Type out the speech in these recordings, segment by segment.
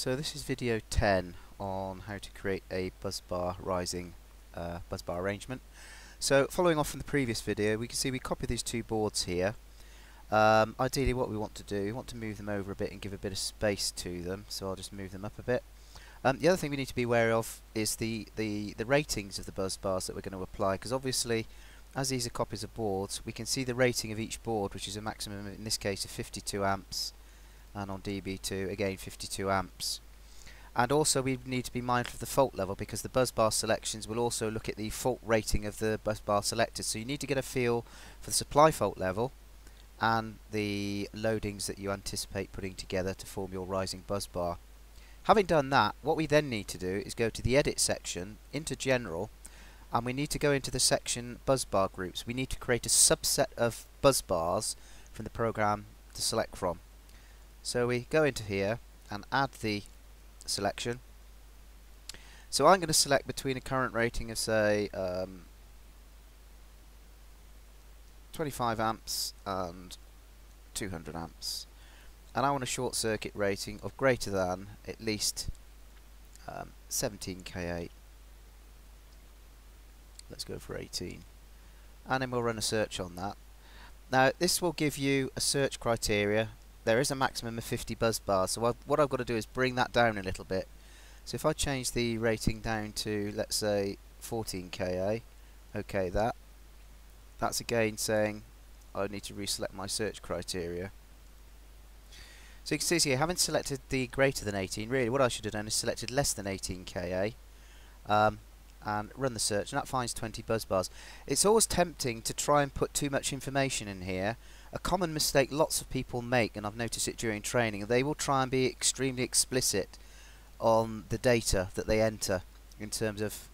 So this is video 10 on how to create a busbar rising uh, busbar arrangement. So following off from the previous video we can see we copy these two boards here. Um, ideally what we want to do, we want to move them over a bit and give a bit of space to them so I'll just move them up a bit. Um, the other thing we need to be aware of is the, the, the ratings of the bus bars that we're going to apply because obviously as these are copies of boards we can see the rating of each board which is a maximum in this case of 52 amps and on DB2 again 52 amps and also we need to be mindful of the fault level because the bus bar selections will also look at the fault rating of the bus bar selected so you need to get a feel for the supply fault level and the loadings that you anticipate putting together to form your rising bus bar. Having done that what we then need to do is go to the edit section into general and we need to go into the section Busbar groups. We need to create a subset of busbars from the program to select from. So we go into here and add the selection. So I'm going to select between a current rating of say um, 25 amps and 200 amps and I want a short circuit rating of greater than at least um, 17 kA let's go for 18 and then we'll run a search on that. Now this will give you a search criteria. There is a maximum of 50 bus bars. So I've, what I've got to do is bring that down a little bit. So if I change the rating down to let's say 14 Ka okay that that's again saying I need to reselect my search criteria so you can see here having selected the greater than 18 really what I should have done is selected less than 18 Ka um, and run the search and that finds 20 bus bars. It's always tempting to try and put too much information in here. A common mistake lots of people make, and I've noticed it during training, they will try and be extremely explicit on the data that they enter in terms of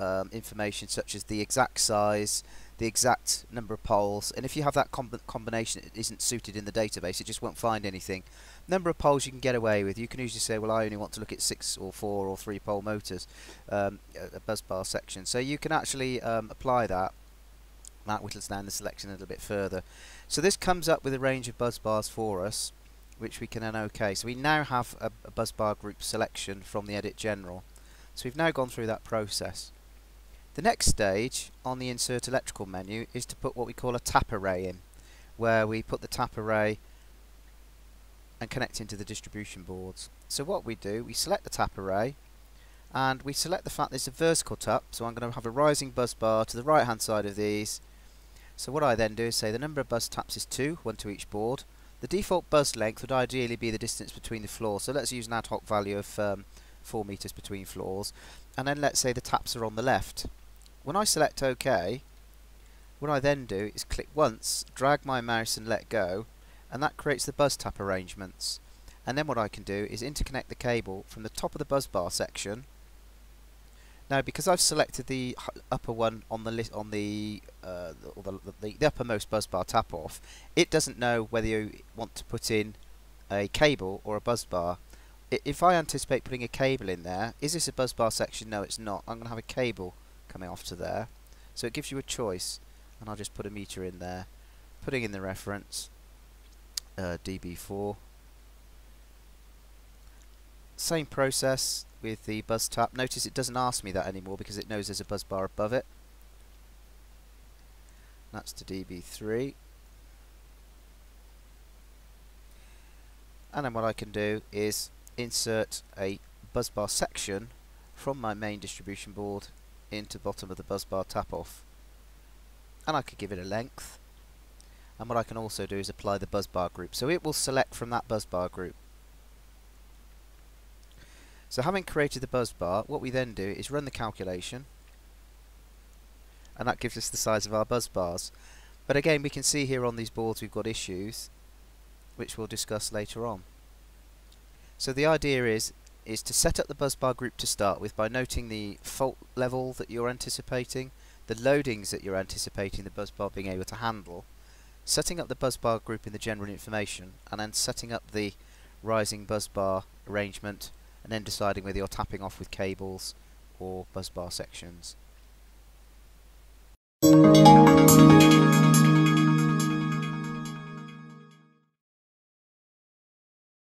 um, information such as the exact size, the exact number of poles, and if you have that combination it isn't suited in the database, it just won't find anything. Number of poles you can get away with. You can usually say, well, I only want to look at six or four or three pole motors, um, a bus bar section. So you can actually um, apply that that whittles down the selection a little bit further. So this comes up with a range of bus bars for us, which we can then OK. So we now have a, a bus bar group selection from the Edit General. So we've now gone through that process. The next stage on the Insert Electrical menu is to put what we call a tap array in, where we put the tap array and connect into the distribution boards. So what we do, we select the tap array, and we select the fact there's a vertical tap, so I'm going to have a rising bus bar to the right hand side of these, so what I then do is say the number of bus taps is 2, one to each board. The default bus length would ideally be the distance between the floors, so let's use an ad hoc value of um, 4 meters between floors. And then let's say the taps are on the left. When I select OK, what I then do is click once, drag my mouse and let go, and that creates the bus tap arrangements. And then what I can do is interconnect the cable from the top of the bus bar section now, because I've selected the upper one on the on the, uh, the, the, the uppermost bus bar tap off, it doesn't know whether you want to put in a cable or a bus bar. If I anticipate putting a cable in there, is this a bus bar section? No, it's not. I'm going to have a cable coming off to there. So it gives you a choice, and I'll just put a meter in there, putting in the reference uh, DB4. Same process, with the bus tap. Notice it doesn't ask me that anymore because it knows there's a bus bar above it. That's to DB3. And then what I can do is insert a bus bar section from my main distribution board into bottom of the bus bar tap off. And I could give it a length. And what I can also do is apply the bus bar group. So it will select from that bus bar group. So having created the bus bar, what we then do is run the calculation and that gives us the size of our bus bars. But again, we can see here on these boards we've got issues which we'll discuss later on. So the idea is is to set up the bus bar group to start with by noting the fault level that you're anticipating, the loadings that you're anticipating the bus bar being able to handle, setting up the bus bar group in the general information, and then setting up the rising bus bar arrangement and then deciding whether you're tapping off with cables or bus bar sections.